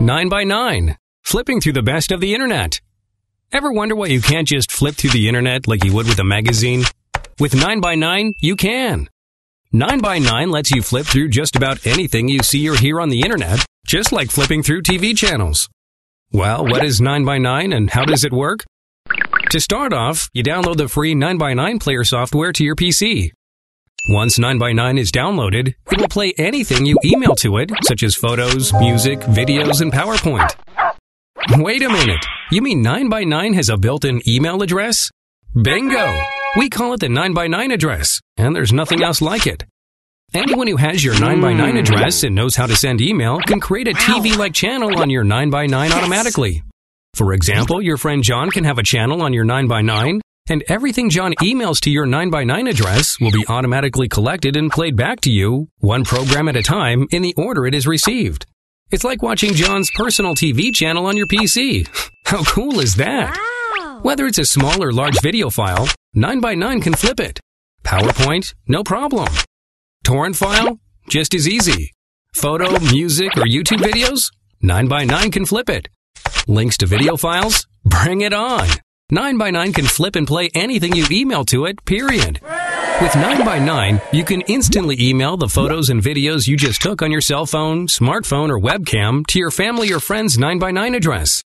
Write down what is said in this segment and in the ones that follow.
9x9, flipping through the best of the internet. Ever wonder why you can't just flip through the internet like you would with a magazine? With 9 by 9 you can. 9 by 9 lets you flip through just about anything you see or hear on the internet, just like flipping through TV channels. Well, what is 9 by 9 and how does it work? To start off, you download the free 9 by 9 player software to your PC. Once 9x9 is downloaded, it will play anything you email to it, such as photos, music, videos, and PowerPoint. Wait a minute. You mean 9x9 has a built-in email address? Bingo! We call it the 9x9 address, and there's nothing else like it. Anyone who has your 9x9 address and knows how to send email can create a TV-like channel on your 9x9 automatically. For example, your friend John can have a channel on your 9x9, and everything John emails to your 9x9 address will be automatically collected and played back to you, one program at a time, in the order it is received. It's like watching John's personal TV channel on your PC. How cool is that? Wow. Whether it's a small or large video file, 9x9 can flip it. PowerPoint, no problem. Torrent file, just as easy. Photo, music, or YouTube videos, 9x9 can flip it. Links to video files, bring it on. 9x9 can flip and play anything you email to it, period. With 9x9, you can instantly email the photos and videos you just took on your cell phone, smartphone, or webcam to your family or friend's 9x9 address.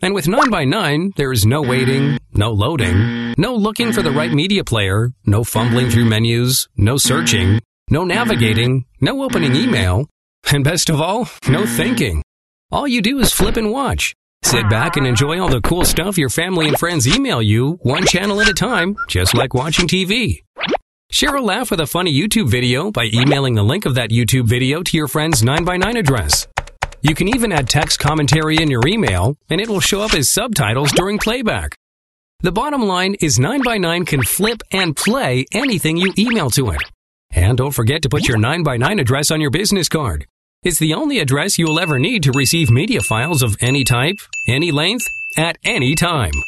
And with 9x9, there is no waiting, no loading, no looking for the right media player, no fumbling through menus, no searching, no navigating, no opening email, and best of all, no thinking. All you do is flip and watch. Sit back and enjoy all the cool stuff your family and friends email you, one channel at a time, just like watching TV. Share a laugh with a funny YouTube video by emailing the link of that YouTube video to your friend's 9x9 address. You can even add text commentary in your email, and it will show up as subtitles during playback. The bottom line is 9x9 can flip and play anything you email to it. And don't forget to put your 9x9 address on your business card. It's the only address you will ever need to receive media files of any type, any length, at any time.